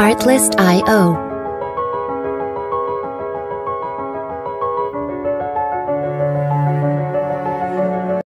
Artlist.io